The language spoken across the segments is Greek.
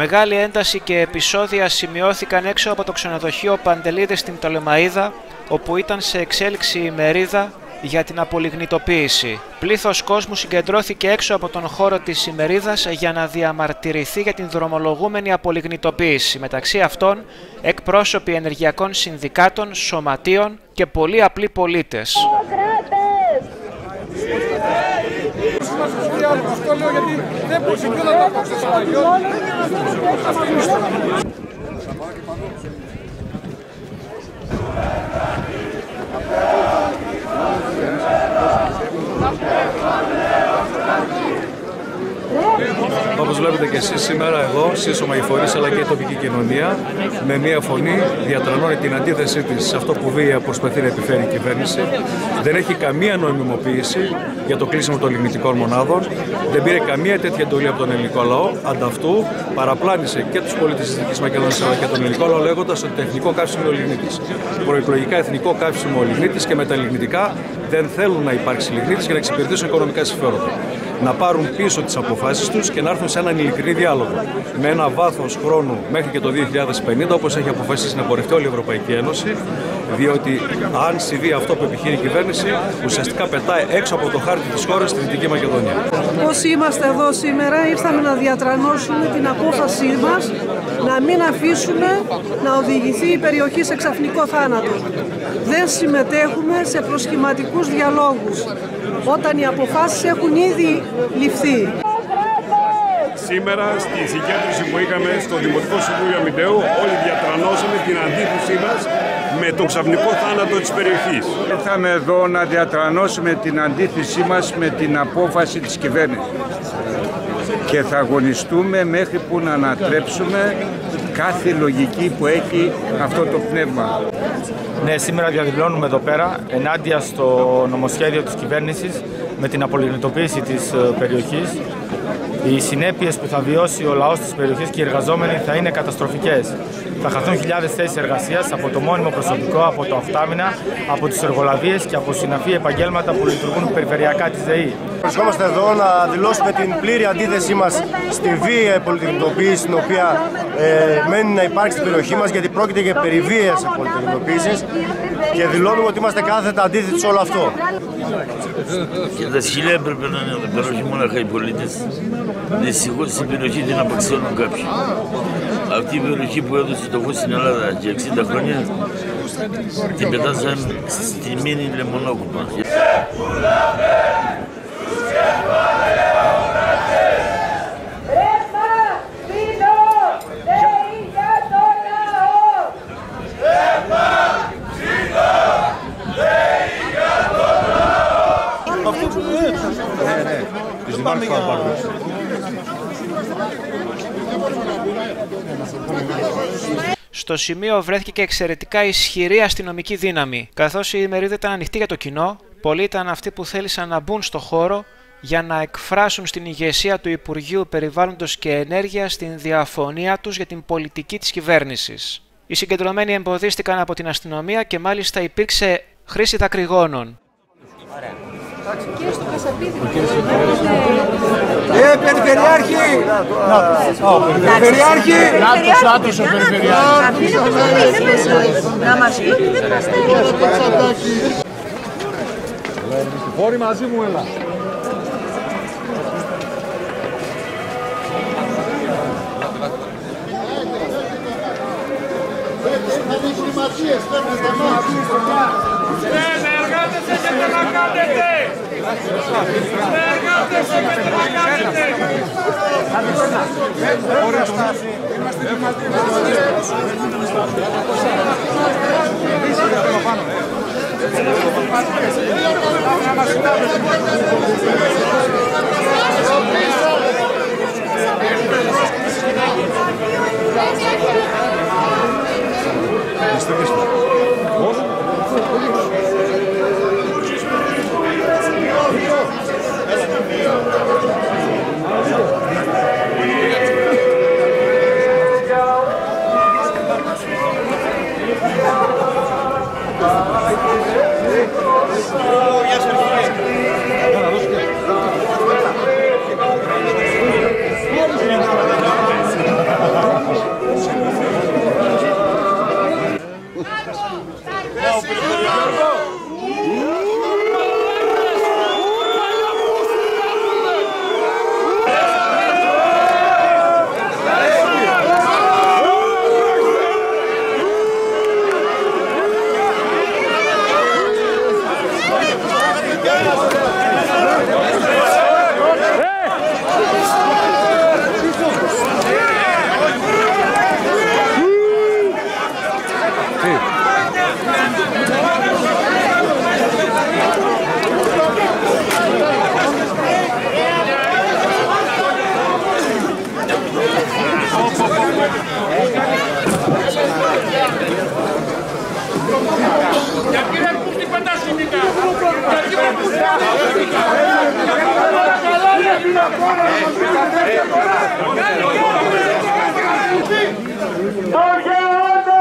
Μεγάλη ένταση και επεισόδια σημειώθηκαν έξω από το ξενοδοχείο Παντελίδη στην Τολεμαίδα, όπου ήταν σε εξέλιξη η μερίδα για την απολιγνητοποίηση. Πλήθος κόσμου συγκεντρώθηκε έξω από τον χώρο της ημερίδας για να διαμαρτυρηθεί για την δρομολογούμενη απολιγνητοποίηση. Μεταξύ αυτών εκπρόσωποι ενεργειακών συνδικάτων, σωματείων και πολλοί απλοί πολίτες. Αυτό λέω γιατί δεν μπορείς να Όπω βλέπετε και εσείς σήμερα εδώ, σύσσωμα οι φορεί αλλά και η τοπική κοινωνία, με μία φωνή διατρανώνει την αντίθεσή της σε αυτό που βία προσπαθεί να επιφέρει η κυβέρνηση. Δεν έχει καμία νοημιμοποίηση για το κλείσιμο των λιγνητικών μονάδων. Δεν πήρε καμία τέτοια εντολή από τον ελληνικό λαό. Ανταυτού παραπλάνησε και τους πολίτες της Δυτικής Μακεδονίας αλλά και τον ελληνικό λαό λέγοντας ότι το εθνικό καύσιμο είναι ο λιγνίτη. Προεκλογικά εθνικό καύσιμο ο λιγνίτη και με τα λιγνητικά δεν θέλουν να υπάρξει λιγνίτη για να εξυπηρετήσουν οικονομικά συμφέροντα να πάρουν πίσω τις αποφάσεις τους και να έρθουν σε έναν ειλικρινή διάλογο. Με ένα βάθος χρόνου μέχρι και το 2050, όπως έχει αποφασίσει να πορευτεί όλη η Ευρωπαϊκή Ένωση, διότι αν συμβεί αυτό που επιχείρει η κυβέρνηση, ουσιαστικά πετάει έξω από το χάρτη της χώρας στη Δυτική Μακεδονία. Όσοι είμαστε εδώ σήμερα, ήρθαμε να διατρανώσουμε την απόφασή μας να μην αφήσουμε να οδηγηθεί η περιοχή σε ξαφνικό θάνατο. Δεν συμμετέχουμε σε προσχηματικούς διαλόγους όταν οι αποφάσεις έχουν ήδη ληφθεί. Σήμερα στη συγκέντρωση που είχαμε στο Δημοτικό Συμβούλιο Αμυντέου όλοι διατρανώσαμε την αντίθεσή μας με το ξαφνικό θάνατο της περιοχής. Ήρθαμε εδώ να διατρανώσουμε την αντίθεσή μας με την απόφαση της κυβέρνησης και θα αγωνιστούμε μέχρι που να ανατρέψουμε κάθε λογική που έχει αυτό το πνεύμα. Ναι, σήμερα διαδηλώνουμε εδώ πέρα ενάντια στο νομοσχέδιο της κυβέρνησης με την απολυνητοποίηση της ε, περιοχής. Οι συνέπειες που θα βιώσει ο λαός της περιοχής και οι εργαζόμενοι θα είναι καταστροφικές. Θα χαθούν χιλιάδες θέσεις εργασίας από το μόνιμο προσωπικό, από το αυτάμινα, από τις εργολαβίες και από συναφή επαγγέλματα που λειτουργούν περιφερειακά της ΔΕΗ. Βρισκόμαστε εδώ να δηλώσουμε την πλήρη αντίθεσή μας στη βία πολιτικοποίηση την οποία ε, μένει να υπάρξει στην περιοχή μας γιατί πρόκειται για περιβίες πολιτικοποίησης και δηλώνουμε ότι είμαστε κάθετα αντίθετοι σε όλο αυτό. Και τα σχολεία έπρεπε να είναι εδώ πέρα, όχι μόνο οι πολίτες. Δυστυχώ στην περιοχή την απαξιώνουν κάποιοι. Αυτή η περιοχή που έδωσε το φως στην Ελλάδα για 60 χρόνια την πετάσαμε στη μήνυ λεμονόκουπα. Στο σημείο βρέθηκε και εξαιρετικά ισχυρή αστυνομική δύναμη. Καθώς η ημερίδα ήταν ανοιχτή για το κοινό, πολλοί ήταν αυτοί που θέλησαν να μπουν στο χώρο για να εκφράσουν στην ηγεσία του Υπουργείου Περιβάλλοντος και Ενέργειας την διαφωνία τους για την πολιτική της κυβέρνησης. Οι συγκεντρωμένοι εμποδίστηκαν από την αστυνομία και μάλιστα υπήρξε χρήση δακρυγόνων. Και στο Κασαπίδι. Ε, Περιφερειάρχη! Περιφερειάρχη! Άτος, άτος ο Περιφερειάρχης. Να μας πει ότι δεν είμαστε Βόρει μαζί μου, έλα. Συνεργάτες έχετε να κάνετε! Συνεργάτες Não, não, não. Γεια σας.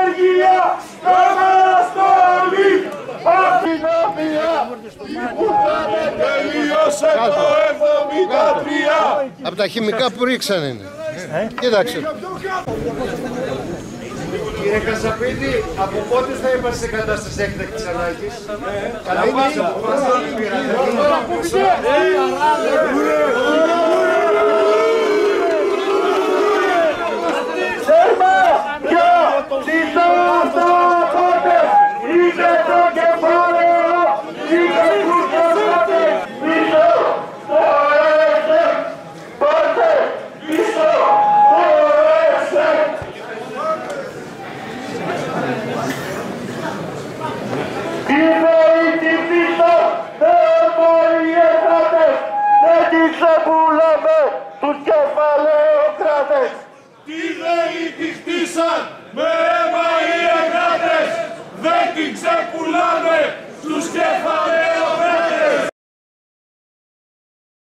Αργία, καταστολή, αστυνομία, τελείωσε το 73. Από τα χημικά που ρίξανε είναι. Κοίταξε. Κύριε Κασαπίδη, από πότε θα είμαστε σε κατάσταση έκτακτης ανάγκης; Καλά πάσα, Άλλοι της χτίσαν με αίμα ή εγγράτες, δεν την ξεπουλάνε.